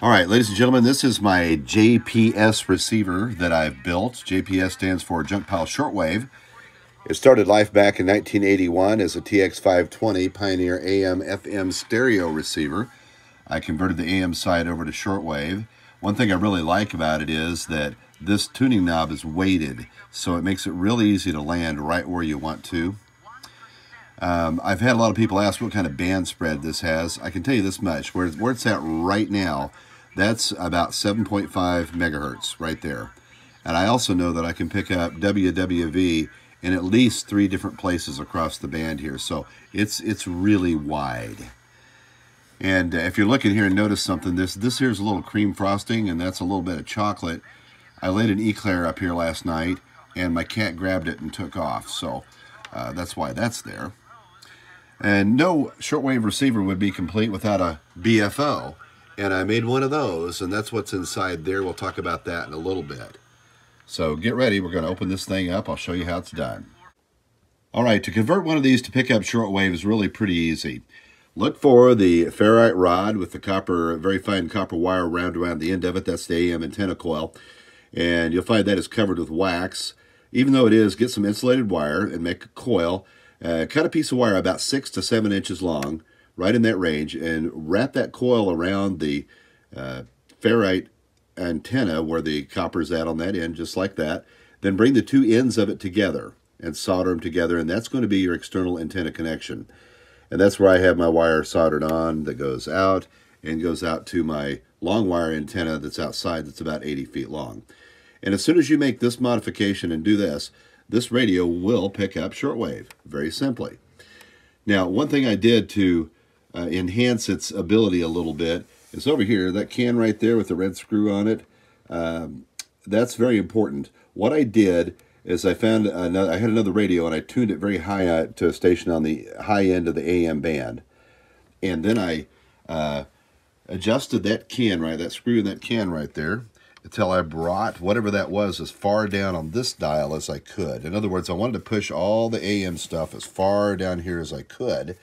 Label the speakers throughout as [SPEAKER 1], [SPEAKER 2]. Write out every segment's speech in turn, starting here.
[SPEAKER 1] All right, ladies and gentlemen, this is my JPS receiver that I've built. JPS stands for Junk Pile Shortwave. It started life back in 1981 as a TX520 Pioneer AM FM stereo receiver. I converted the AM side over to shortwave. One thing I really like about it is that this tuning knob is weighted, so it makes it really easy to land right where you want to. Um, I've had a lot of people ask what kind of band spread this has. I can tell you this much, where, where it's at right now, that's about 7.5 megahertz right there. And I also know that I can pick up WWV in at least three different places across the band here. So it's it's really wide. And uh, if you're looking here and notice something, this this here's a little cream frosting and that's a little bit of chocolate. I laid an eclair up here last night and my cat grabbed it and took off. So uh, that's why that's there. And no shortwave receiver would be complete without a BFO and I made one of those, and that's what's inside there. We'll talk about that in a little bit. So get ready. We're going to open this thing up. I'll show you how it's done. All right, to convert one of these to pick up shortwave is really pretty easy. Look for the ferrite rod with the copper, very fine copper wire wound around the end of it. That's the AM antenna coil. And you'll find that is covered with wax. Even though it is, get some insulated wire and make a coil. Uh, cut a piece of wire about six to seven inches long right in that range, and wrap that coil around the uh, ferrite antenna where the copper's at on that end, just like that. Then bring the two ends of it together and solder them together, and that's going to be your external antenna connection. And that's where I have my wire soldered on that goes out and goes out to my long wire antenna that's outside that's about 80 feet long. And as soon as you make this modification and do this, this radio will pick up shortwave, very simply. Now, one thing I did to uh, enhance its ability a little bit is over here, that can right there with the red screw on it. Um, that's very important. What I did is I found another, I had another radio and I tuned it very high to a station on the high end of the AM band. And then I uh, adjusted that can, right, that screw in that can right there until I brought whatever that was as far down on this dial as I could. In other words, I wanted to push all the AM stuff as far down here as I could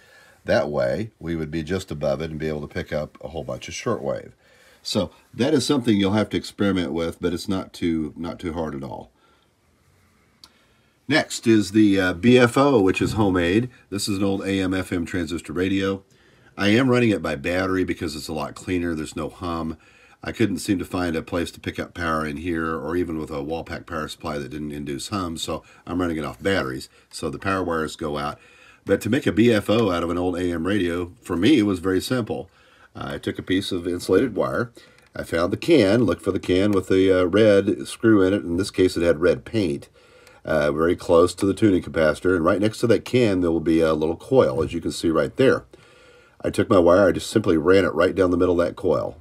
[SPEAKER 1] that way, we would be just above it and be able to pick up a whole bunch of shortwave. So that is something you'll have to experiment with, but it's not too not too hard at all. Next is the uh, BFO, which is homemade. This is an old AM/FM transistor radio. I am running it by battery because it's a lot cleaner. There's no hum. I couldn't seem to find a place to pick up power in here or even with a wall pack power supply that didn't induce hum, so I'm running it off batteries. So the power wires go out. But to make a BFO out of an old AM radio, for me, was very simple. I took a piece of insulated wire. I found the can, looked for the can with the uh, red screw in it. In this case, it had red paint. Uh, very close to the tuning capacitor. And right next to that can, there will be a little coil, as you can see right there. I took my wire, I just simply ran it right down the middle of that coil.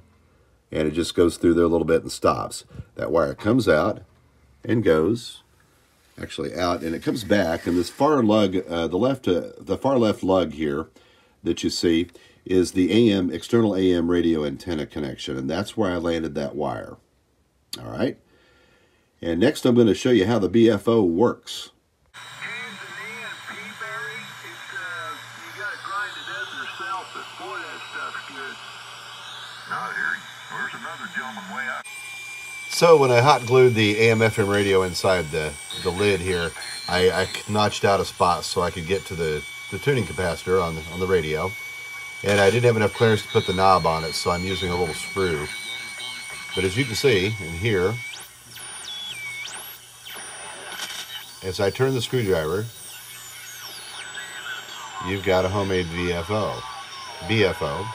[SPEAKER 1] And it just goes through there a little bit and stops. That wire comes out and goes actually out, and it comes back. And this far lug, uh, the left, uh, the far left lug here that you see is the AM external AM radio antenna connection, and that's where I landed that wire. All right. And next, I'm going to show you how the BFO works. So when I hot glued the AM FM radio inside the, the lid here, I, I notched out a spot so I could get to the, the tuning capacitor on the, on the radio. And I didn't have enough clearance to put the knob on it, so I'm using a little screw. But as you can see in here, as I turn the screwdriver, you've got a homemade VFO. BFO.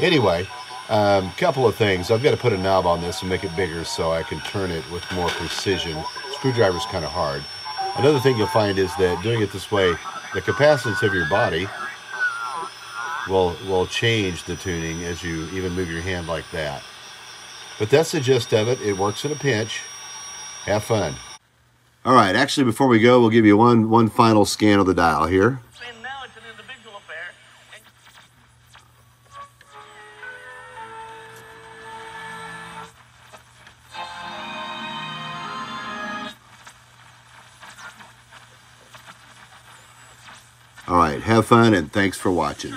[SPEAKER 1] Anyway, um, couple of things. I've got to put a knob on this and make it bigger so I can turn it with more precision. Screwdriver's kind of hard. Another thing you'll find is that doing it this way, the capacitance of your body will will change the tuning as you even move your hand like that. But that's the gist of it. It works in a pinch. Have fun. All right, actually before we go, we'll give you one one final scan of the dial here. All right, have fun and thanks for watching.